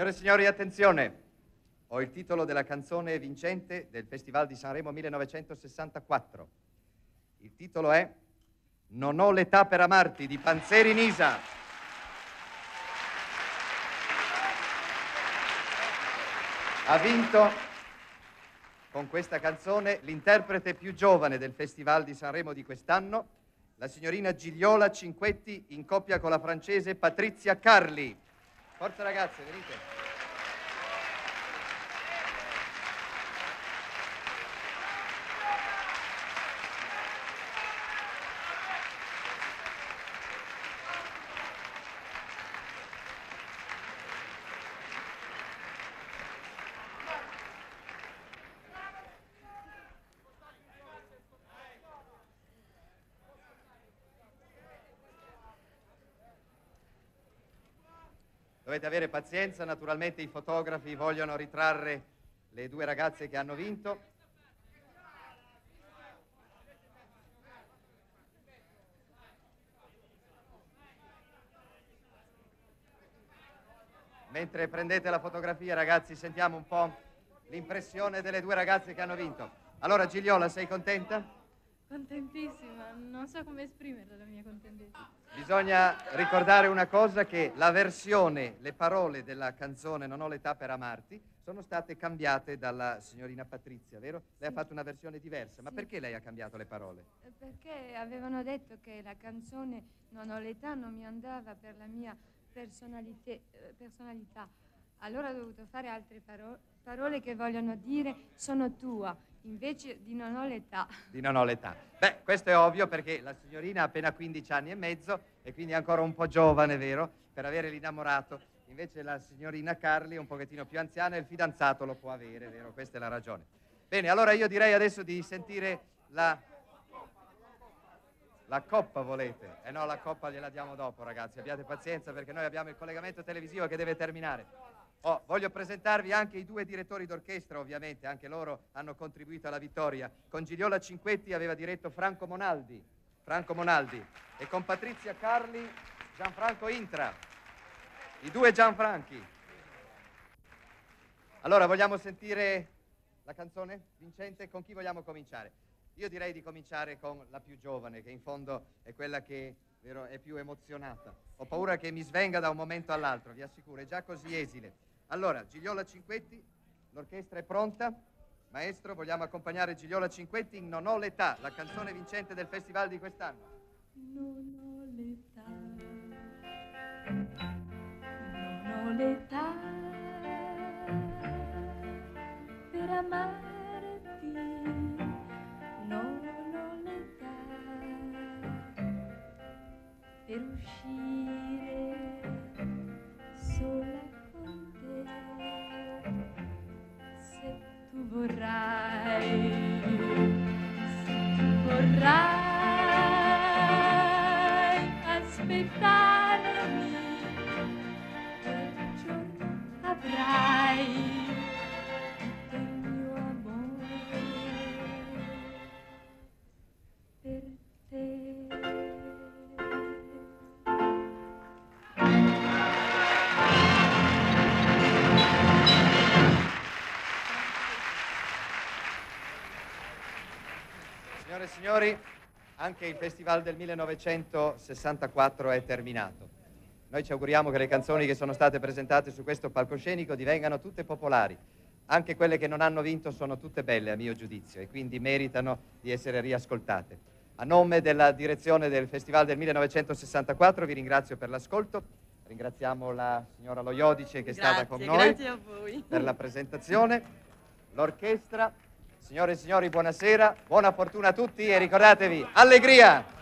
Signore e signori, attenzione. Ho il titolo della canzone vincente del Festival di Sanremo 1964. Il titolo è Non ho l'età per amarti di Panzeri Nisa. Ha vinto con questa canzone l'interprete più giovane del Festival di Sanremo di quest'anno, la signorina Gigliola Cinquetti in coppia con la francese Patrizia Carli. Forza ragazze, venite. Dovete avere pazienza, naturalmente i fotografi vogliono ritrarre le due ragazze che hanno vinto. Mentre prendete la fotografia, ragazzi, sentiamo un po' l'impressione delle due ragazze che hanno vinto. Allora, Gigliola, sei contenta? Contentissima, non so come esprimere la mia contentezza. Bisogna ricordare una cosa, che la versione, le parole della canzone Non ho l'età per amarti sono state cambiate dalla signorina Patrizia, vero? Lei ha fatto una versione diversa, ma Sì. perché lei ha cambiato le parole? Eh, Perché avevano detto che la canzone Non ho l'età non mi andava per la mia personalite- eh, personalità. Allora ho dovuto fare altre paro- parole che vogliono dire sono tua, invece di non ho l'età. Di non ho l'età. Beh, questo è ovvio perché la signorina ha appena 15 anni e mezzo e quindi è ancora un po' giovane, vero? Per avere l'innamorato. Invece la signorina Carli è un pochettino più anziana e il fidanzato lo può avere, vero? Questa è la ragione. Bene, allora io direi adesso di sentire la... La coppa volete? Eh no, la coppa gliela diamo dopo, ragazzi. Abbiate pazienza perché noi abbiamo il collegamento televisivo che deve terminare. Oh, voglio presentarvi anche i due direttori d'orchestra, ovviamente, anche loro hanno contribuito alla vittoria. Con Gigliola Cinquetti aveva diretto Franco Monaldi, Franco Monaldi, e con Patrizia Carli Gianfranco Intra, i due Gianfranchi. Allora, vogliamo sentire la canzone vincente? Con chi vogliamo cominciare? Io direi di cominciare con la più giovane, che in fondo è quella che vero, è più emozionata. Ho paura che mi svenga da un momento all'altro, vi assicuro, è già così esile. Allora, Gigliola Cinquetti, l'orchestra è pronta. Maestro, vogliamo accompagnare Gigliola Cinquetti in Non ho l'età, la canzone vincente del festival di quest'anno. Non ho l'età, Ra Signore e signori, anche il festival del 1964 è terminato. Noi ci auguriamo che le canzoni che sono state presentate su questo palcoscenico divengano tutte popolari. Anche quelle che non hanno vinto sono tutte belle a mio giudizio e quindi meritano di essere riascoltate. A nome della direzione del Festival del 1964 vi ringrazio per l'ascolto. Ringraziamo la signora Loiodice che è stata con noi Grazie per la presentazione, l'orchestra. Signore e signori, buonasera, buona fortuna a tutti e ricordatevi, allegria!